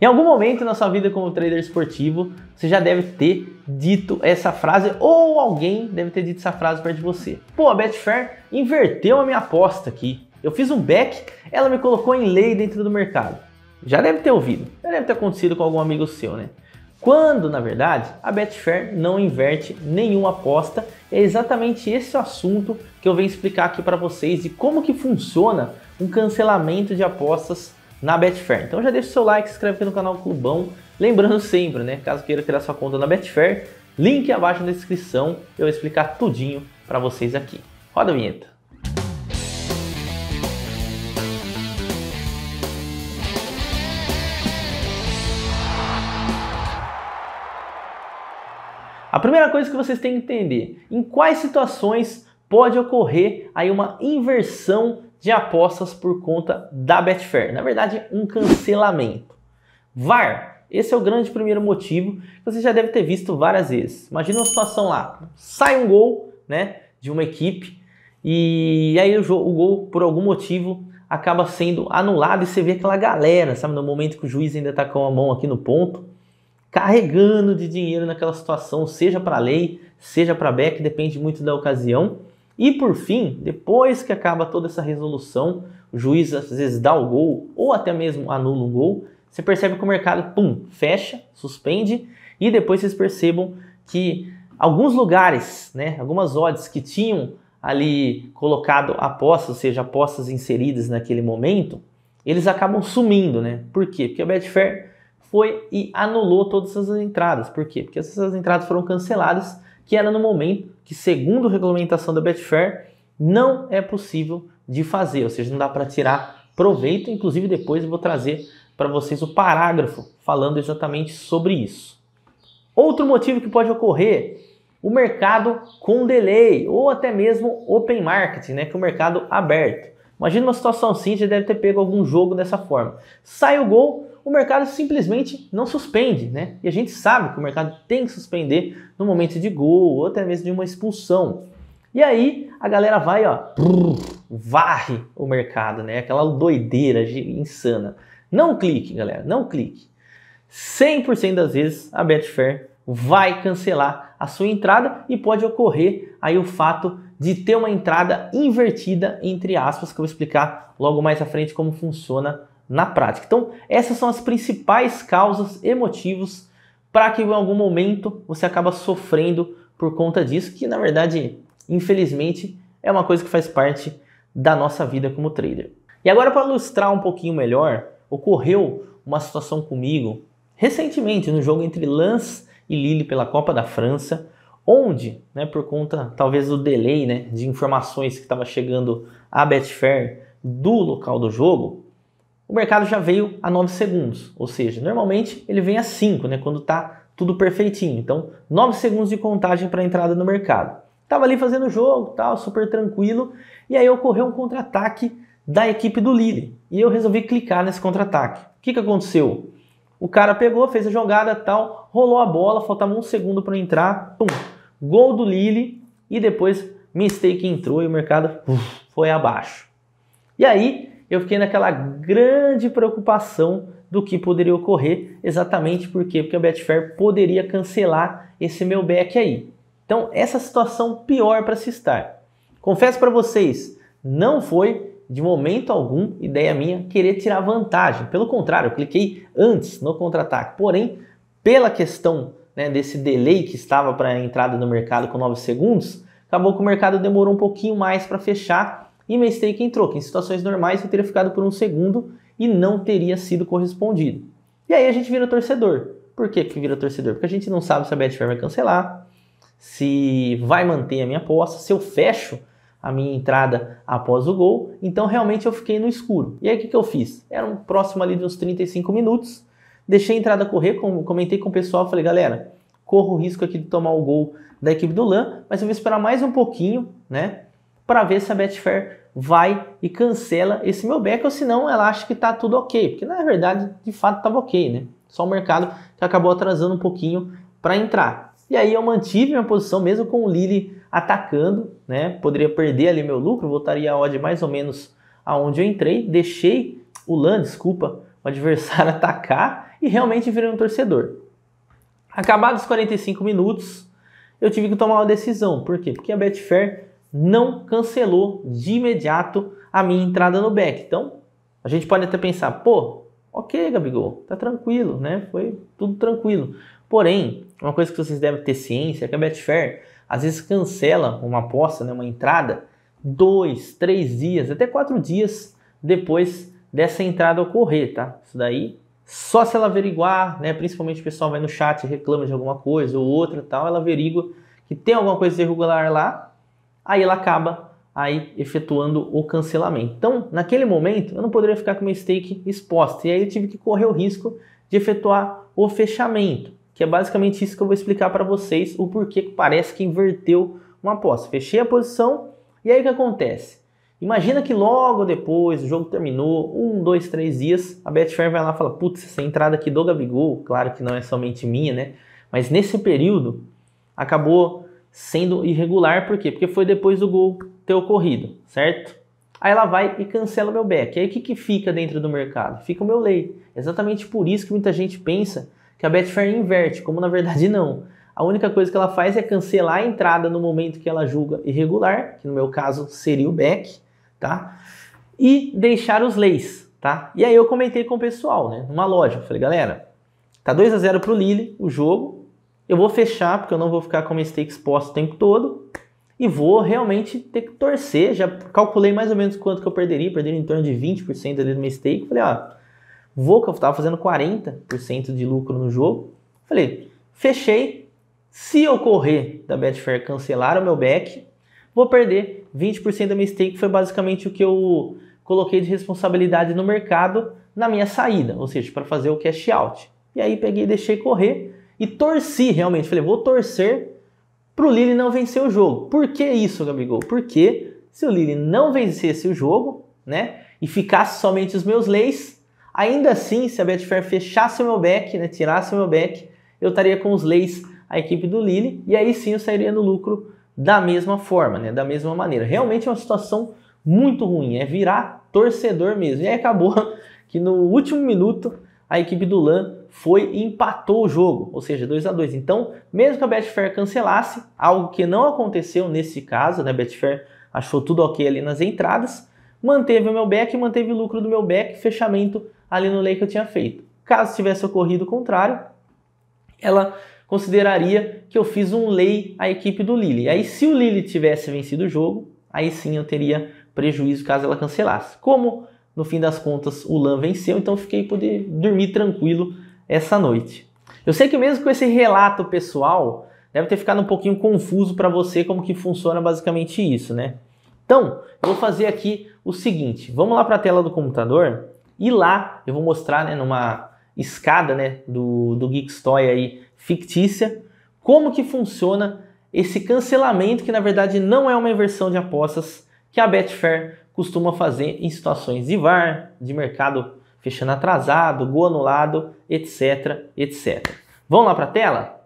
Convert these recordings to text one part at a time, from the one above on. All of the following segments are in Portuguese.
Em algum momento na sua vida como trader esportivo, você já deve ter dito essa frase ou alguém deve ter dito essa frase perto de você. Pô, a Betfair inverteu a minha aposta aqui. Eu fiz um back, ela me colocou em lei dentro do mercado. Já deve ter ouvido, já deve ter acontecido com algum amigo seu, né? Quando, na verdade, a Betfair não inverte nenhuma aposta. É exatamente esse assunto que eu venho explicar aqui para vocês de como que funciona um cancelamento de apostas na Betfair. Então já deixa o seu like, se inscreve aqui no canal Clubão. Lembrando sempre, né, caso queira criar sua conta na Betfair, link abaixo na descrição, eu vou explicar tudinho para vocês aqui. Roda a vinheta. A primeira coisa que vocês têm que entender, em quais situações pode ocorrer aí uma inversão de apostas por conta da Betfair. Na verdade, um cancelamento. VAR, esse é o grande primeiro motivo que você já deve ter visto várias vezes. Imagina uma situação lá, sai um gol, né, de uma equipe e aí o, o gol por algum motivo acaba sendo anulado e você vê aquela galera, sabe, no momento que o juiz ainda está com a mão aqui no ponto, carregando de dinheiro naquela situação, seja para lei, seja para back, depende muito da ocasião. E por fim, depois que acaba toda essa resolução, o juiz às vezes dá o gol ou até mesmo anula o gol, você percebe que o mercado, pum, fecha, suspende e depois vocês percebam que alguns lugares, né, algumas odds que tinham ali colocado apostas, ou seja, apostas inseridas naquele momento, eles acabam sumindo, né? Por quê? Porque a Betfair foi e anulou todas essas entradas. Por quê? Porque essas entradas foram canceladas, que era no momento que, segundo a regulamentação da Betfair, não é possível de fazer, ou seja, não dá para tirar proveito. Inclusive, depois eu vou trazer para vocês o parágrafo falando exatamente sobre isso. Outro motivo que pode ocorrer, o mercado com delay ou até mesmo open market, né, que é o mercado aberto. Imagina uma situação assim, você deve ter pego algum jogo dessa forma. Sai o gol, o mercado simplesmente não suspende, né? E a gente sabe que o mercado tem que suspender no momento de gol ou até mesmo de uma expulsão. E aí a galera vai, ó, varre o mercado, né? Aquela doideira insana. Não clique, galera, não clique. 100% das vezes a Betfair vai cancelar a sua entrada e pode ocorrer aí o fato de ter uma entrada invertida entre aspas, que eu vou explicar logo mais à frente como funciona na prática. Então, essas são as principais causas e motivos para que em algum momento você acaba sofrendo por conta disso, que na verdade, infelizmente, é uma coisa que faz parte da nossa vida como trader. E agora para ilustrar um pouquinho melhor, ocorreu uma situação comigo recentemente no jogo entre Lens e Lille pela Copa da França, onde, né, por conta talvez do delay né, de informações que estava chegando à Betfair do local do jogo, o mercado já veio a 9 segundos, ou seja, normalmente ele vem a 5, né, quando está tudo perfeitinho. Então, 9 segundos de contagem para a entrada no mercado. Tava ali fazendo o jogo, tal, super tranquilo, e aí ocorreu um contra-ataque da equipe do Lille. E eu resolvi clicar nesse contra-ataque. O que, que aconteceu? O cara pegou, fez a jogada, tal, rolou a bola, faltava um segundo para entrar, pum, gol do Lille e depois mistake entrou e o mercado uf, foi abaixo. E aí eu fiquei naquela grande preocupação do que poderia ocorrer, exatamente por quê? Porque a Betfair poderia cancelar esse meu back aí. Então, essa situação pior para se estar. Confesso para vocês, não foi de momento algum ideia minha querer tirar vantagem. Pelo contrário, eu cliquei antes no contra-ataque. Porém, pela questão né, desse delay que estava para a entrada no mercado com 9 segundos, acabou que o mercado demorou um pouquinho mais para fechar e mistake entrou, que em situações normais eu teria ficado por um segundo e não teria sido correspondido. E aí a gente vira torcedor. Por que, que vira torcedor? Porque a gente não sabe se a Betfair vai cancelar, se vai manter a minha aposta, se eu fecho a minha entrada após o gol. Então realmente eu fiquei no escuro. E aí o que, que eu fiz? Era um próximo ali de uns 35 minutos. Deixei a entrada correr, comentei com o pessoal, falei, galera, corro o risco aqui de tomar o gol da equipe do LAN, mas eu vou esperar mais um pouquinho, né? Para ver se a Betfair vai e cancela esse meu back, ou senão ela acha que está tudo ok, porque na verdade, de fato, estava ok, né? Só o mercado que acabou atrasando um pouquinho para entrar. E aí eu mantive minha posição mesmo com o Lili atacando, né? Poderia perder ali meu lucro, voltaria a odd mais ou menos aonde eu entrei, deixei o LAN, desculpa, o adversário atacar e realmente virei um torcedor. Acabados os 45 minutos, eu tive que tomar uma decisão. Por quê? Porque a Betfair não cancelou de imediato a minha entrada no back. Então, a gente pode até pensar, pô, ok, Gabigol, tá tranquilo, né? Foi tudo tranquilo. Porém, uma coisa que vocês devem ter ciência é que a Betfair às vezes cancela uma aposta, né, uma entrada, dois, três dias, até quatro dias depois dessa entrada ocorrer, tá? Isso daí só se ela averiguar, né? Principalmente o pessoal vai no chat reclama de alguma coisa ou outra, tal, ela averigua que tem alguma coisa irregular lá, aí ela acaba aí efetuando o cancelamento. Então, naquele momento, eu não poderia ficar com meu stake exposto e aí eu tive que correr o risco de efetuar o fechamento, que é basicamente isso que eu vou explicar para vocês, o porquê que parece que inverteu uma aposta. Fechei a posição e aí o que acontece? Imagina que logo depois, o jogo terminou, um, dois, três dias, a Betfair vai lá e fala, putz, essa entrada aqui do Gabigol, claro que não é somente minha, né? Mas nesse período, acabou sendo irregular, por quê? Porque foi depois do gol ter ocorrido, certo? Aí ela vai e cancela o meu back. Aí o que, que fica dentro do mercado? Fica o meu lei. Exatamente por isso que muita gente pensa que a Betfair inverte, como na verdade não. A única coisa que ela faz é cancelar a entrada no momento que ela julga irregular, que no meu caso seria o back, tá? E deixar os leis, tá? E aí eu comentei com o pessoal, né? Numa loja, falei, galera, tá 2 a 0 pro Lille o jogo. Eu vou fechar porque eu não vou ficar com a stake exposta o tempo todo e vou realmente ter que torcer. Já calculei mais ou menos quanto que eu perderia, perderia em torno de 20% ali do meu stake. Falei, ó, vou que eu tava fazendo 40% de lucro no jogo. Falei, fechei. Se ocorrer da Betfair cancelar o meu back, vou perder 20% da minha stake, foi basicamente o que eu coloquei de responsabilidade no mercado na minha saída, ou seja, para fazer o cash out. E aí peguei, deixei correr e torci realmente, falei, vou torcer para o Lille não vencer o jogo. Por que isso, Gabigol? Porque se o Lille não vencesse o jogo, né, e ficasse somente os meus leis, ainda assim, se a Betfair fechasse o meu back, né, tirasse o meu back, eu estaria com os leis a equipe do Lille e aí sim eu sairia no lucro da mesma forma, né? Da mesma maneira. Realmente é uma situação muito ruim, é virar torcedor mesmo. E aí acabou que no último minuto a equipe do LAN foi e empatou o jogo, ou seja, 2 a 2 Então, mesmo que a Betfair cancelasse, algo que não aconteceu nesse caso, né? A Betfair achou tudo ok ali nas entradas, manteve o meu back, manteve o lucro do meu back, fechamento ali no lei que eu tinha feito. Caso tivesse ocorrido o contrário, ela consideraria que eu fiz um lei à equipe do Lille. Aí, se o Lille tivesse vencido o jogo, aí sim eu teria prejuízo caso ela cancelasse. Como no fim das contas o LAN venceu, então fiquei poder dormir tranquilo essa noite. Eu sei que mesmo com esse relato pessoal, deve ter ficado um pouquinho confuso para você como que funciona basicamente isso, né? Então, eu vou fazer aqui o seguinte, vamos lá para a tela do computador e lá eu vou mostrar né, numa escada né, do, do Geekstoy aí fictícia, como que funciona esse cancelamento que na verdade não é uma inversão de apostas que a Betfair costuma fazer em situações de VAR, de mercado fechando atrasado, gol anulado, etc, etc. Vamos lá para a tela?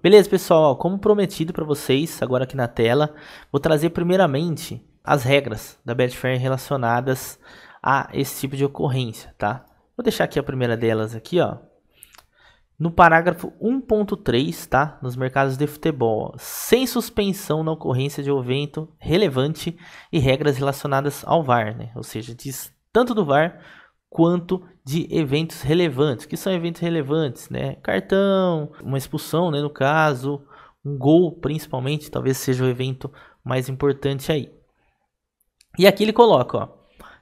Beleza, pessoal, como prometido para vocês, agora aqui na tela, vou trazer primeiramente as regras da Betfair relacionadas a esse tipo de ocorrência, tá? Vou deixar aqui a primeira delas aqui, ó. No parágrafo 1.3, tá? Nos mercados de futebol, sem suspensão na ocorrência de evento relevante e regras relacionadas ao VAR, né? Ou seja, diz tanto do VAR quanto de eventos relevantes. que são eventos relevantes, né? Cartão, uma expulsão, né, no caso, um gol, principalmente, talvez seja o evento mais importante aí. E aqui ele coloca, ó,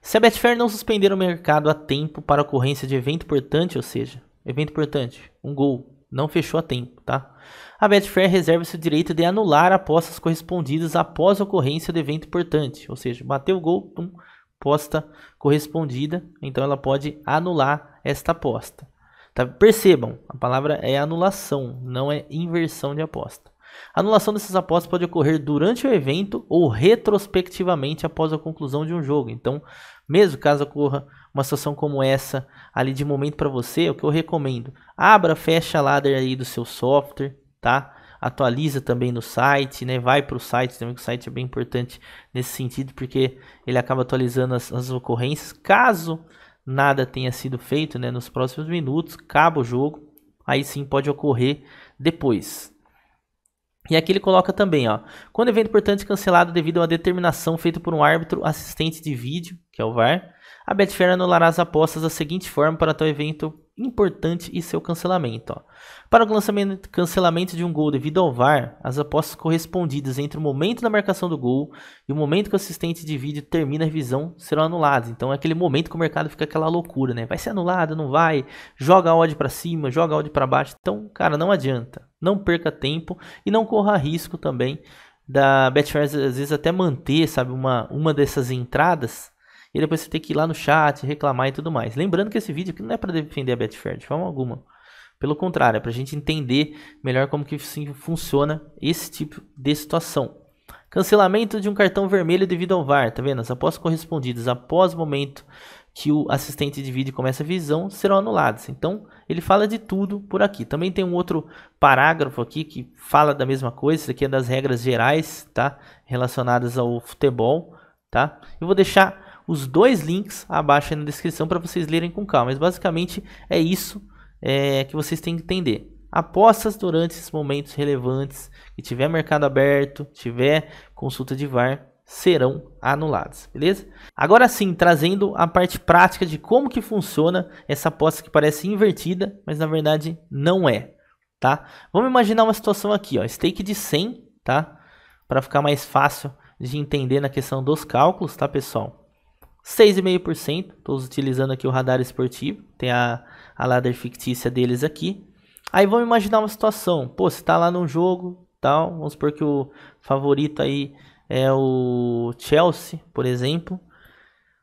se a Betfair não suspender o mercado a tempo para ocorrência de evento importante, ou seja, Evento importante, um gol, não fechou a tempo, tá? A Betfair reserva-se o direito de anular apostas correspondidas após a ocorrência do evento importante, ou seja, bateu o gol, pum, aposta correspondida, então ela pode anular esta aposta. Tá? Percebam, a palavra é anulação, não é inversão de aposta. Anulação dessas apostas pode ocorrer durante o evento ou retrospectivamente após a conclusão de um jogo. Então, mesmo caso ocorra uma situação como essa ali de momento para você, o que eu recomendo, abra, fecha a ladder aí do seu software, tá? Atualiza também no site, né? Vai para o site também, que o site é bem importante nesse sentido, porque ele acaba atualizando as, as ocorrências. Caso nada tenha sido feito né, nos próximos minutos, acaba o jogo, aí sim pode ocorrer depois. E aqui ele coloca também, ó, quando evento importante cancelado devido a uma determinação feita por um árbitro assistente de vídeo, que é o VAR, a Betfair anulará as apostas da seguinte forma para tal evento importante e seu cancelamento. Ó. Para o cancelamento de um gol devido ao VAR, as apostas correspondidas entre o momento da marcação do gol e o momento que o assistente de vídeo termina a revisão serão anuladas. Então é aquele momento que o mercado fica aquela loucura, né? Vai ser anulado, não vai? Joga a odd para cima, joga a odd para baixo. Então, cara, não adianta. Não perca tempo e não corra risco também da Betfair às vezes até manter, sabe, uma, uma dessas entradas e depois você tem que ir lá no chat, reclamar e tudo mais. Lembrando que esse vídeo aqui não é para defender a Betfair de forma alguma. Pelo contrário, é para a gente entender melhor como que funciona esse tipo de situação. Cancelamento de um cartão vermelho devido ao VAR, tá vendo? As apostas correspondidas após o momento que o assistente de vídeo começa a visão serão anuladas. Então, ele fala de tudo por aqui. Também tem um outro parágrafo aqui que fala da mesma coisa. Isso aqui é das regras gerais, tá? Relacionadas ao futebol, tá? Eu vou deixar os dois links abaixo na descrição para vocês lerem com calma. Mas basicamente é isso é, que vocês têm que entender. Apostas durante esses momentos relevantes, que tiver mercado aberto, tiver consulta de VAR, serão anuladas, beleza? Agora sim, trazendo a parte prática de como que funciona essa aposta que parece invertida, mas na verdade não é, tá? Vamos imaginar uma situação aqui, ó, stake de 100, tá? Para ficar mais fácil de entender na questão dos cálculos, tá, pessoal? 6,5%. Estou utilizando aqui o radar esportivo. Tem a, a ladder fictícia deles aqui. Aí vamos imaginar uma situação. Pô, você está lá num jogo, tal. Vamos supor que o favorito aí é o Chelsea, por exemplo.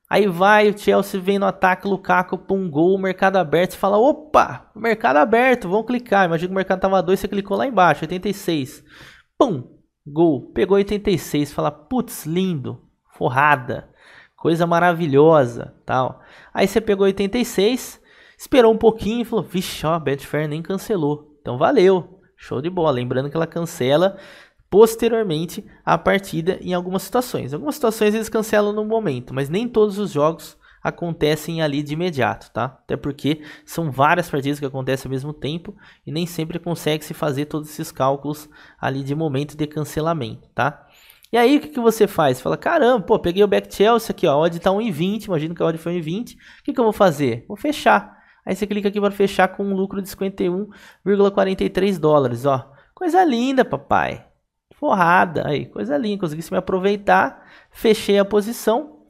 Aí vai, o Chelsea vem no ataque, Lukaku, pum, gol, mercado aberto. Você fala, opa, mercado aberto, vamos clicar. Imagina que o mercado tava 2, você clicou lá embaixo, 86. Pum, gol, pegou 86. Fala, putz, lindo, forrada coisa maravilhosa, tal. Aí você pegou 86, esperou um pouquinho e falou, vixe, ó, a Betfair nem cancelou. Então valeu, show de bola. Lembrando que ela cancela posteriormente a partida em algumas situações. Algumas situações eles cancelam no momento, mas nem todos os jogos acontecem ali de imediato, tá? Até porque são várias partidas que acontecem ao mesmo tempo e nem sempre consegue se fazer todos esses cálculos ali de momento de cancelamento, tá? E aí, o que, que você faz? Fala, caramba, pô, peguei o back Chelsea aqui, ó, a odd tá 1,20, imagina que a odd foi 1,20. O que, que eu vou fazer? Vou fechar. Aí você clica aqui para fechar com um lucro de 51,43 dólares, ó. Coisa linda, papai. Forrada, aí, coisa linda. Consegui me aproveitar, fechei a posição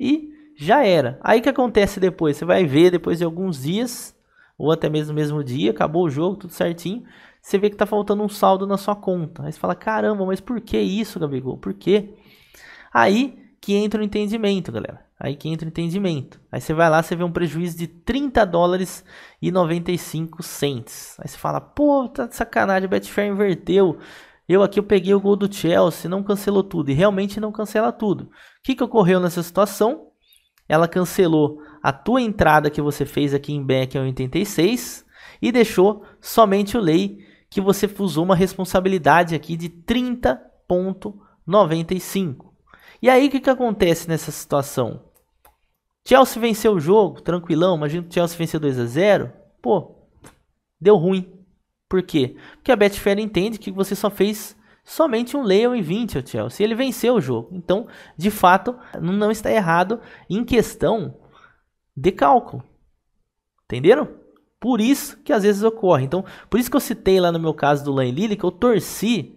e já era. Aí o que acontece depois? Você vai ver depois de alguns dias, ou até mesmo no mesmo dia, acabou o jogo, tudo certinho você vê que tá faltando um saldo na sua conta. Aí você fala, caramba, mas por que isso, Gabigol? Por quê? Aí que entra o entendimento, galera. Aí que entra o entendimento. Aí você vai lá, você vê um prejuízo de 30 dólares e 95 cents. Aí você fala, pô, tá de sacanagem, Betfair inverteu. Eu aqui eu peguei o gol do Chelsea, não cancelou tudo. E realmente não cancela tudo. O que, que ocorreu nessa situação? Ela cancelou a tua entrada que você fez aqui em back em 86 e deixou somente o lei que você usou uma responsabilidade aqui de 30.95. E aí o que, que acontece nessa situação? Chelsea venceu o jogo, tranquilão, imagina que o Chelsea venceu 2 a 0 Pô, deu ruim. Por quê? Porque a Betfair entende que você só fez somente um leão em 20 ao Chelsea. Ele venceu o jogo. Então, de fato, não está errado em questão de cálculo. Entenderam? Por isso que às vezes ocorre. Então, por isso que eu citei lá no meu caso do Lan e Lille que eu torci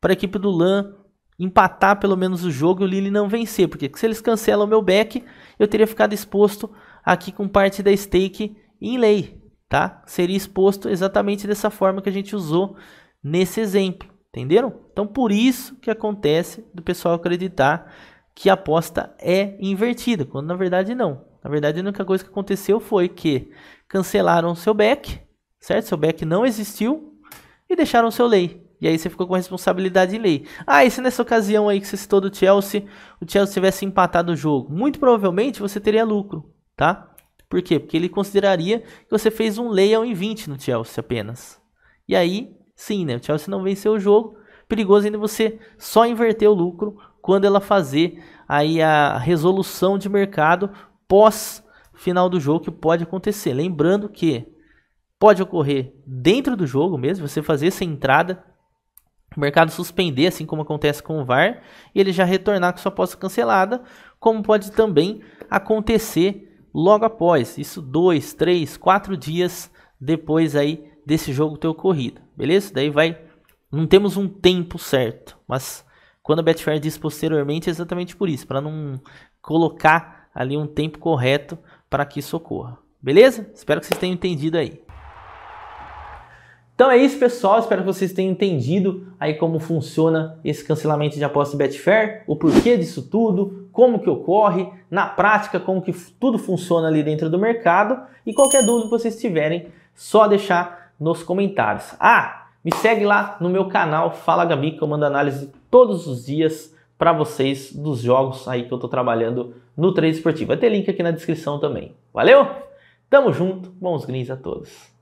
para a equipe do Lan empatar pelo menos o jogo e o Lille não vencer, porque se eles cancelam o meu back, eu teria ficado exposto aqui com parte da stake em lei, tá? Seria exposto exatamente dessa forma que a gente usou nesse exemplo, entenderam? Então, por isso que acontece do pessoal acreditar que a aposta é invertida, quando na verdade não. Na verdade, a única coisa que aconteceu foi que cancelaram seu back, certo? Seu back não existiu e deixaram seu lei. E aí você ficou com a responsabilidade de lei. Ah, e se nessa ocasião aí que você citou do Chelsea, o Chelsea tivesse empatado o jogo? Muito provavelmente você teria lucro, tá? Por quê? Porque ele consideraria que você fez um lay em 20 no Chelsea apenas. E aí, sim, né? O Chelsea não venceu o jogo. Perigoso ainda você só inverter o lucro quando ela fazer aí a resolução de mercado pós final do jogo que pode acontecer. Lembrando que pode ocorrer dentro do jogo mesmo, você fazer essa entrada, o mercado suspender, assim como acontece com o VAR, e ele já retornar com sua aposta cancelada, como pode também acontecer logo após, isso dois, três, quatro dias depois aí desse jogo ter ocorrido, beleza? Daí vai, não temos um tempo certo, mas quando a Betfair diz posteriormente é exatamente por isso, para não colocar ali um tempo correto para que isso ocorra. Beleza? Espero que vocês tenham entendido aí. Então é isso, pessoal. Espero que vocês tenham entendido aí como funciona esse cancelamento de aposta Betfair, o porquê disso tudo, como que ocorre, na prática, como que tudo funciona ali dentro do mercado. E qualquer dúvida que vocês tiverem, só deixar nos comentários. Ah, me segue lá no meu canal Fala Gabi, que eu mando análise todos os dias para vocês dos jogos aí que eu estou trabalhando no Trade Esportivo. Vai ter link aqui na descrição também. Valeu? Tamo junto, bons greens a todos.